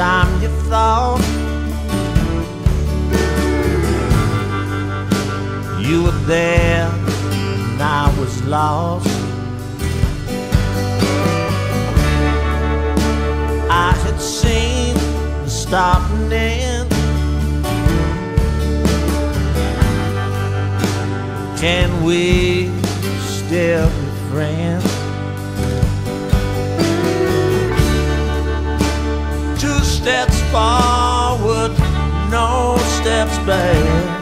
time you thought you were there and I was lost. I had seen the starting end. Can we still be friends? Steps forward, no steps back.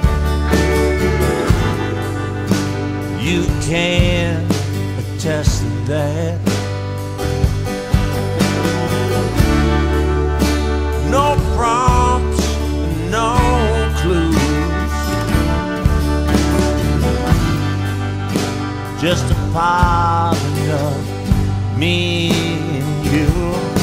You can attest to that. No prompts, no clues. Just a part of me and you.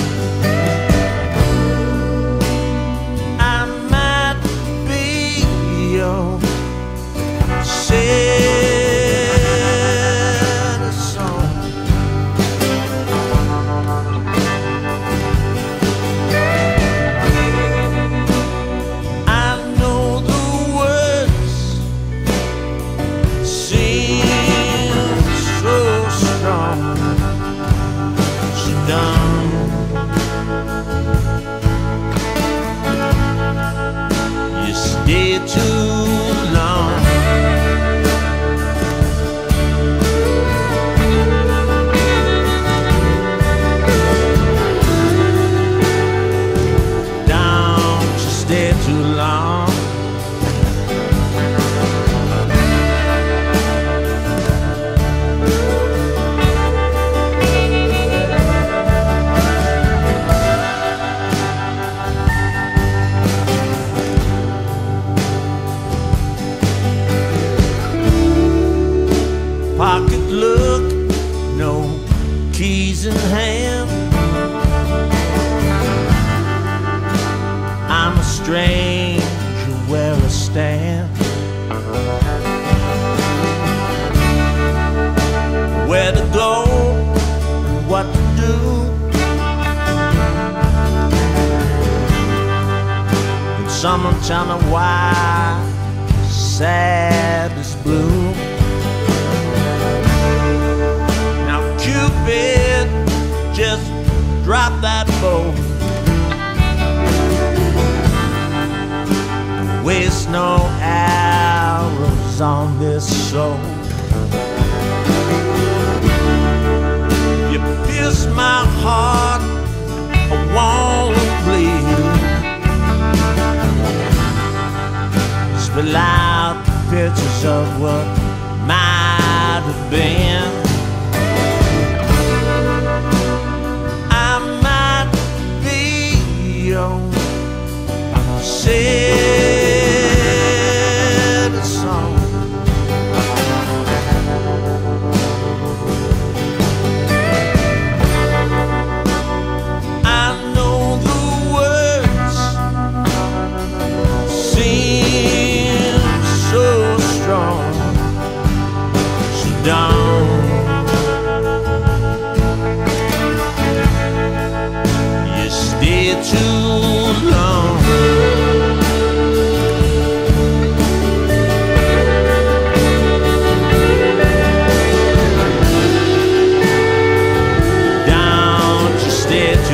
Seem keys in hand. I'm a stranger where I stand. Where to go and what to do. Can someone tell me why sad is blue? Drop that bow. Waste no arrows on this soul. You pierce my heart, I wanna bleed. Spill out the pictures of what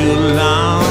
Too long.